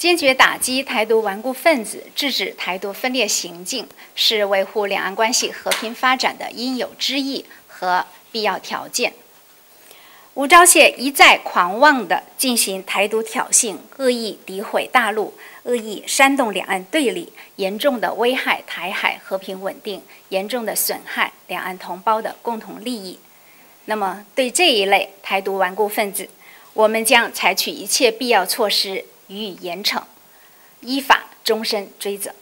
坚决打击台独顽固分子，制止台独分裂行径，是维护两岸关系和平发展的应有之义和必要条件。吴钊燮一再狂妄地进行台独挑衅，恶意诋毁大陆，恶意煽动两岸对立，严重的危害台海和平稳定，严重的损害两岸同胞的共同利益。那么，对这一类台独顽固分子，我们将采取一切必要措施予以严惩，依法终身追责。